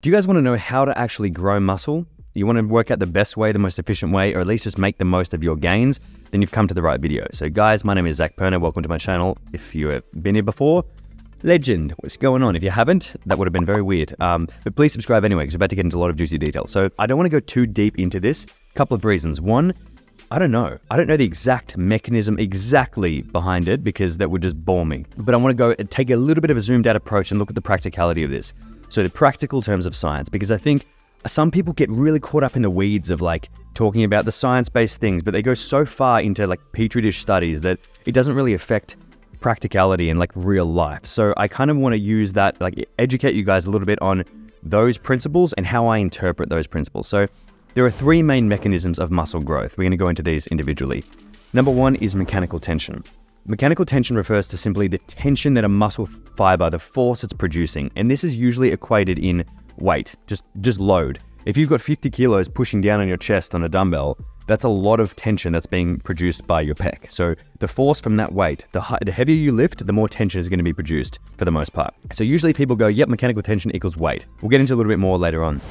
Do you guys want to know how to actually grow muscle? You want to work out the best way, the most efficient way, or at least just make the most of your gains? Then you've come to the right video. So, guys, my name is Zac Perna. Welcome to my channel. If you have been here before, legend. What's going on? If you haven't, that would have been very weird. Um, but please subscribe anyway, because we're about to get into a lot of juicy details. So, I don't want to go too deep into this. A couple of reasons. One, I don't know. I don't know the exact mechanism exactly behind it because that would just bore me. But I want to go take a little bit of a zoomed out approach and look at the practicality of this. So, the practical terms of science, because I think some people get really caught up in the weeds of like talking about the science based things, but they go so far into like petri dish studies that it doesn't really affect practicality and like real life. So, I kind of want to use that, like, educate you guys a little bit on those principles and how I interpret those principles. So, there are three main mechanisms of muscle growth. We're going to go into these individually. Number one is mechanical tension. Mechanical tension refers to simply the tension that a muscle fiber, the force it's producing, and this is usually equated in weight, just just load. If you've got 50 kilos pushing down on your chest on a dumbbell, that's a lot of tension that's being produced by your pec. So the force from that weight, the, high, the heavier you lift, the more tension is going to be produced for the most part. So usually people go, yep, mechanical tension equals weight. We'll get into a little bit more later on.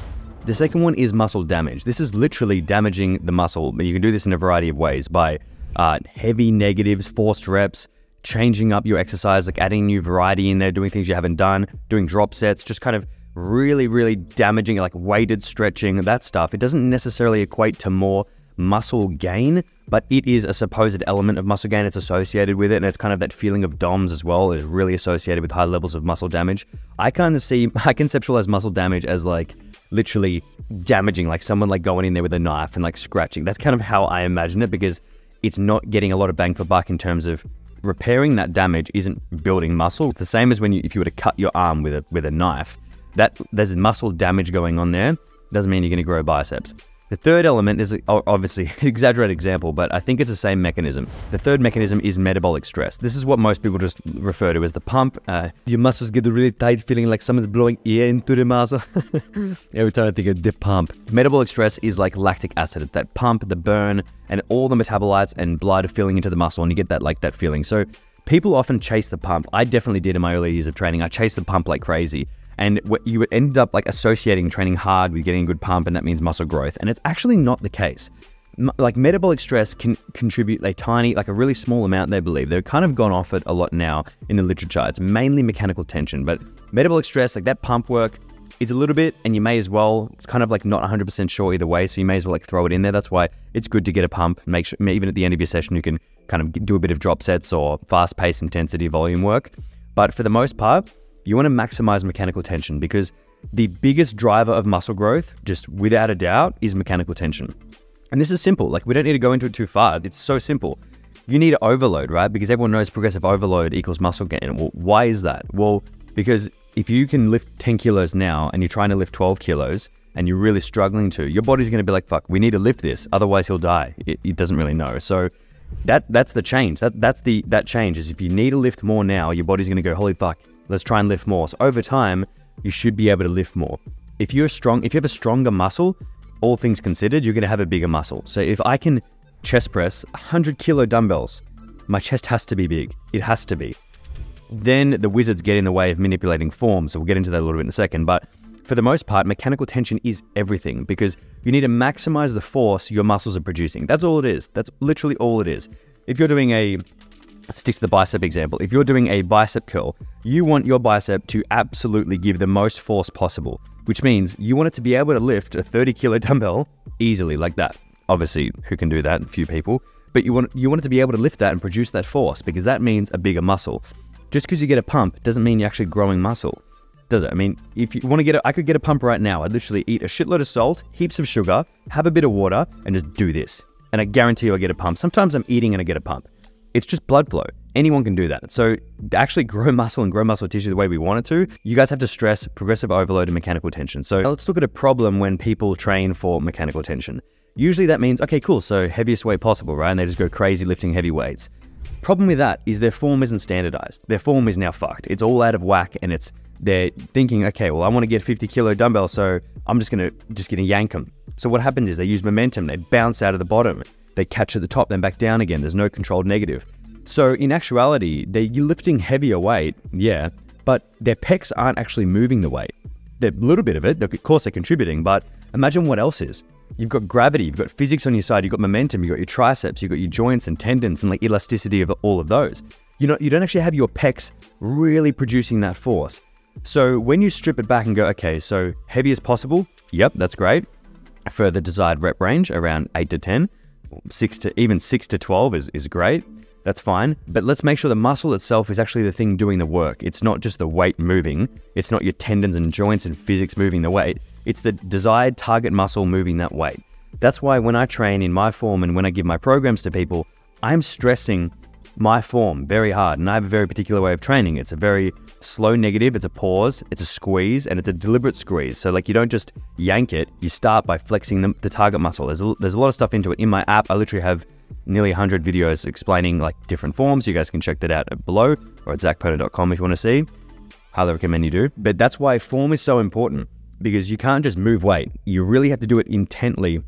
The second one is muscle damage. This is literally damaging the muscle. You can do this in a variety of ways by uh, heavy negatives, forced reps, changing up your exercise, like adding new variety in there, doing things you haven't done, doing drop sets, just kind of really, really damaging, like weighted stretching, that stuff. It doesn't necessarily equate to more muscle gain, but it is a supposed element of muscle gain. It's associated with it, and it's kind of that feeling of DOMS as well is really associated with high levels of muscle damage. I kind of see, I conceptualize muscle damage as like literally damaging, like someone like going in there with a knife and like scratching. That's kind of how I imagine it because it's not getting a lot of bang for buck in terms of repairing that damage isn't building muscle. It's the same as when you, if you were to cut your arm with a with a knife, that there's muscle damage going on there. Doesn't mean you're going to grow biceps. The third element is obviously exaggerated example, but I think it's the same mechanism. The third mechanism is metabolic stress. This is what most people just refer to as the pump. Uh, your muscles get a really tight, feeling like someone's blowing air into the muscle. Every time I think of the pump. Metabolic stress is like lactic acid. That pump, the burn, and all the metabolites and blood filling into the muscle, and you get that like that feeling. So people often chase the pump. I definitely did in my early years of training. I chased the pump like crazy and you would end up like associating training hard with getting a good pump and that means muscle growth. And it's actually not the case. Like metabolic stress can contribute a tiny like a really small amount they believe. They've kind of gone off it a lot now in the literature. It's mainly mechanical tension but metabolic stress like that pump work is a little bit and you may as well it's kind of like not 100% sure either way so you may as well like throw it in there. That's why it's good to get a pump. Make sure even at the end of your session you can kind of do a bit of drop sets or fast pace intensity volume work. But for the most part you want to maximize mechanical tension because the biggest driver of muscle growth, just without a doubt, is mechanical tension. And this is simple. Like, we don't need to go into it too far. It's so simple. You need overload, right? Because everyone knows progressive overload equals muscle gain. Well, why is that? Well, because if you can lift 10 kilos now and you're trying to lift 12 kilos and you're really struggling to, your body's going to be like, fuck, we need to lift this. Otherwise, he'll die. It, it doesn't really know. So, that that's the change. That that's the that change is if you need to lift more now, your body's gonna go, holy fuck, let's try and lift more. So over time, you should be able to lift more. If you're strong, if you have a stronger muscle, all things considered, you're gonna have a bigger muscle. So if I can chest press 100 kilo dumbbells, my chest has to be big. It has to be. Then the wizards get in the way of manipulating form. So we'll get into that a little bit in a second. But for the most part, mechanical tension is everything because you need to maximize the force your muscles are producing. That's all it is. That's literally all it is. If you're doing a stick to the bicep example. If you're doing a bicep curl, you want your bicep to absolutely give the most force possible, which means you want it to be able to lift a 30 kilo dumbbell easily like that. Obviously, who can do that? Few people. But you want you want it to be able to lift that and produce that force because that means a bigger muscle. Just because you get a pump doesn't mean you're actually growing muscle does it? I mean, if you want to get it, I could get a pump right now. I'd literally eat a shitload of salt, heaps of sugar, have a bit of water, and just do this. And I guarantee you I get a pump. Sometimes I'm eating and I get a pump. It's just blood flow. Anyone can do that. So actually grow muscle and grow muscle tissue the way we want it to, you guys have to stress progressive overload and mechanical tension. So let's look at a problem when people train for mechanical tension. Usually that means, okay, cool, so heaviest weight possible, right? And they just go crazy lifting heavy weights. Problem with that is their form isn't standardized. Their form is now fucked. It's all out of whack and it's they're thinking, okay, well, I want to get 50 kilo dumbbell, so I'm just gonna just gonna yank them. So what happens is they use momentum, they bounce out of the bottom, they catch at the top, then back down again. There's no controlled negative. So in actuality, they're lifting heavier weight, yeah, but their pecs aren't actually moving the weight. They're a little bit of it. Of course, they're contributing, but imagine what else is. You've got gravity, you've got physics on your side, you've got momentum, you've got your triceps, you've got your joints and tendons and like elasticity of all of those. You know, you don't actually have your pecs really producing that force. So when you strip it back and go, okay, so heavy as possible, yep, that's great. For the desired rep range, around 8 to 10, 6 to even 6 to 12 is, is great. That's fine. But let's make sure the muscle itself is actually the thing doing the work. It's not just the weight moving. It's not your tendons and joints and physics moving the weight. It's the desired target muscle moving that weight. That's why when I train in my form and when I give my programs to people, I'm stressing my form very hard. And I have a very particular way of training. It's a very slow negative, it's a pause, it's a squeeze, and it's a deliberate squeeze. So, like, you don't just yank it, you start by flexing the, the target muscle. There's a, there's a lot of stuff into it. In my app, I literally have nearly 100 videos explaining like different forms. You guys can check that out below or at zacperna.com if you want to see. Highly recommend you do. But that's why form is so important because you can't just move weight. You really have to do it intently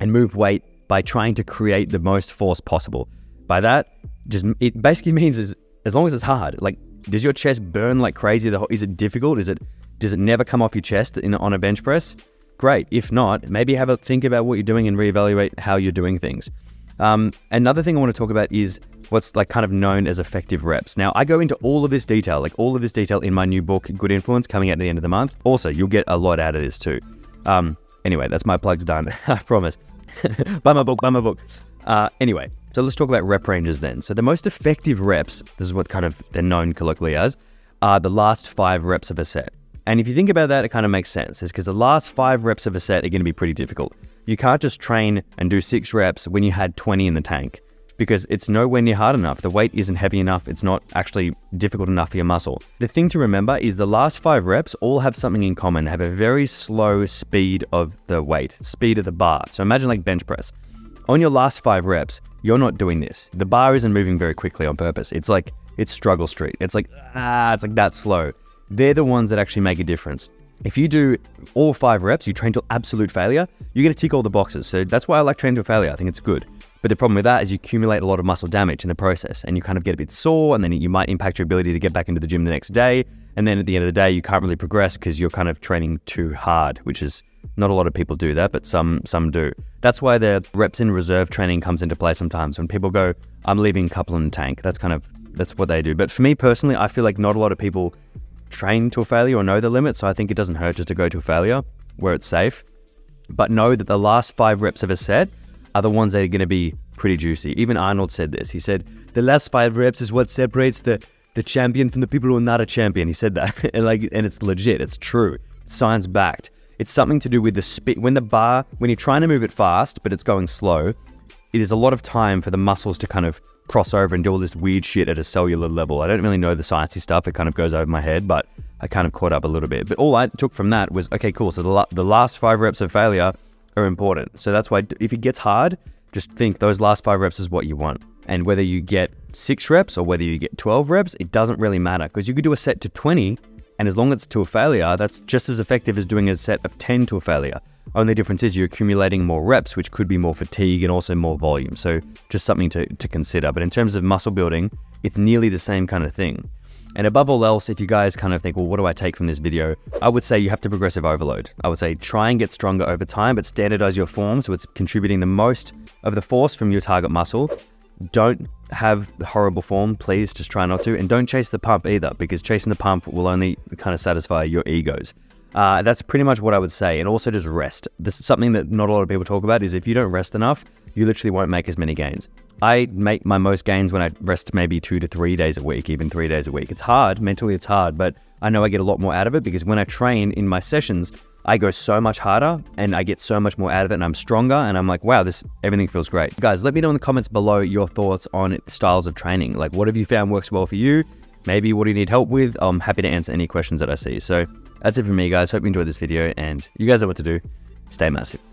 and move weight by trying to create the most force possible. By that, just it basically means is as long as it's hard. Like, does your chest burn like crazy? The whole, is it difficult? Is it does it never come off your chest in, on a bench press? Great. If not, maybe have a think about what you're doing and reevaluate how you're doing things. Um, another thing I want to talk about is what's like kind of known as effective reps. Now, I go into all of this detail, like all of this detail in my new book, Good Influence, coming out at the end of the month. Also, you'll get a lot out of this too. Um, anyway, that's my plugs done. I promise. buy my book, buy my book. Uh, anyway, so let's talk about rep ranges then. So the most effective reps, this is what kind of they're known colloquially as, are the last five reps of a set. And if you think about that, it kind of makes sense. It's because the last five reps of a set are going to be pretty difficult. You can't just train and do six reps when you had 20 in the tank because it's nowhere near hard enough. The weight isn't heavy enough. It's not actually difficult enough for your muscle. The thing to remember is the last five reps all have something in common, have a very slow speed of the weight, speed of the bar. So imagine like bench press. On your last five reps, you're not doing this. The bar isn't moving very quickly on purpose. It's like, it's struggle street. It's like, ah, it's like that slow. They're the ones that actually make a difference. If you do all five reps, you train to absolute failure, you're going to tick all the boxes. So that's why I like train to failure. I think it's good. But the problem with that is you accumulate a lot of muscle damage in the process and you kind of get a bit sore and then you might impact your ability to get back into the gym the next day. And then at the end of the day, you can't really progress because you're kind of training too hard, which is not a lot of people do that, but some some do. That's why the reps in reserve training comes into play sometimes. When people go, I'm leaving a couple in the tank, that's kind of that's what they do. But for me personally, I feel like not a lot of people train to a failure or know the limit. So I think it doesn't hurt just to go to a failure where it's safe. But know that the last five reps of a set are the ones that are going to be pretty juicy. Even Arnold said this. He said, the last five reps is what separates the, the champion from the people who are not a champion. He said that. and, like, and it's legit. It's true. Science backed. It's something to do with the speed. When the bar, when you're trying to move it fast, but it's going slow, it is a lot of time for the muscles to kind of cross over and do all this weird shit at a cellular level. I don't really know the sciencey stuff. It kind of goes over my head, but I kind of caught up a little bit. But all I took from that was, okay, cool. So the, la the last five reps of failure are important. So that's why if it gets hard, just think those last five reps is what you want. And whether you get six reps or whether you get 12 reps, it doesn't really matter because you could do a set to 20 and as long as it's to a failure, that's just as effective as doing a set of 10 to a failure. Only difference is you're accumulating more reps, which could be more fatigue and also more volume. So just something to, to consider. But in terms of muscle building, it's nearly the same kind of thing. And above all else, if you guys kind of think, well, what do I take from this video? I would say you have to progressive overload. I would say try and get stronger over time, but standardize your form so it's contributing the most of the force from your target muscle. Don't have the horrible form, please just try not to. And don't chase the pump either, because chasing the pump will only kind of satisfy your egos. Uh, that's pretty much what I would say. And also just rest. This is something that not a lot of people talk about is if you don't rest enough, you literally won't make as many gains. I make my most gains when I rest maybe two to three days a week, even three days a week. It's hard, mentally it's hard, but I know I get a lot more out of it because when I train in my sessions, I go so much harder and I get so much more out of it and I'm stronger and I'm like, wow, this everything feels great. Guys, let me know in the comments below your thoughts on styles of training. Like what have you found works well for you? Maybe what do you need help with? I'm happy to answer any questions that I see. So that's it for me, guys. Hope you enjoyed this video and you guys know what to do. Stay massive.